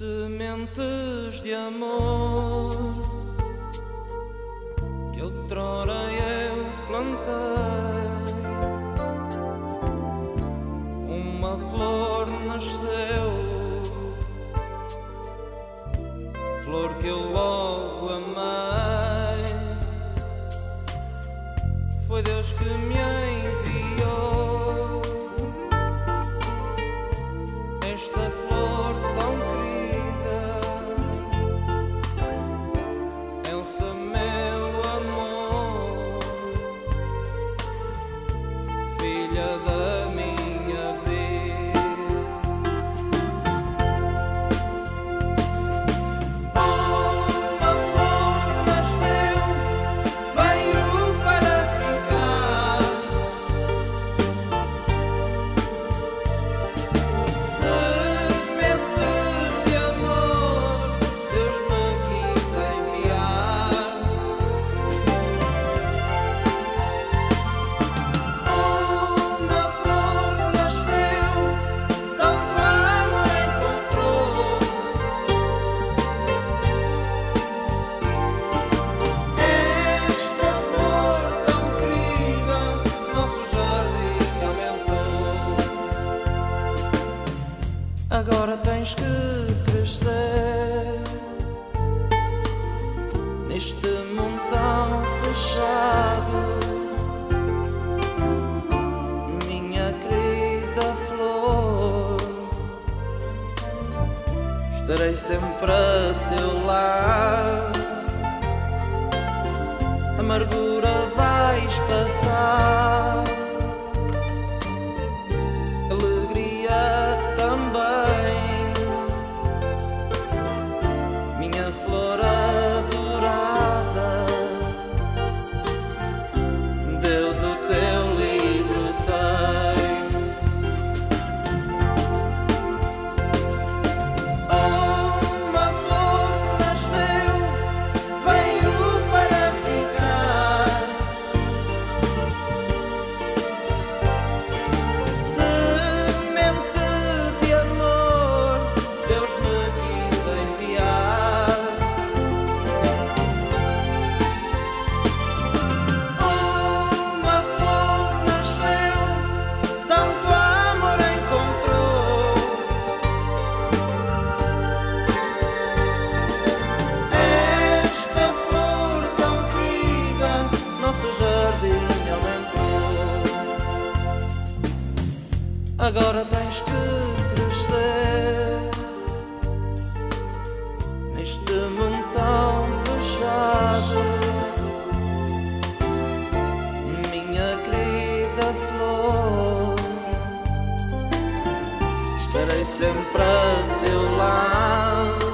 sementes de amor que outrora eu plantei. Uma flor nasceu, flor que eu logo amei. Foi Deus que me enviou Agora tens que crescer neste montão fechado, minha querida flor. Estarei sempre a teu lado. Amargura vais passar, Agora tens que crescer neste montão fechado, minha querida flor. Estarei sempre a teu lado